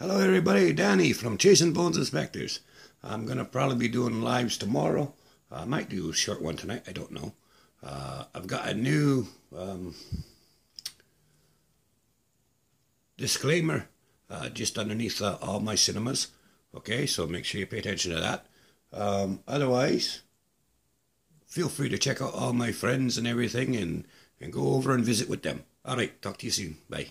Hello, everybody. Danny from Chasing Bones and Specters. I'm going to probably be doing lives tomorrow. I might do a short one tonight. I don't know. Uh, I've got a new um, disclaimer uh, just underneath uh, all my cinemas. Okay, so make sure you pay attention to that. Um, otherwise, feel free to check out all my friends and everything and, and go over and visit with them. All right, talk to you soon. Bye.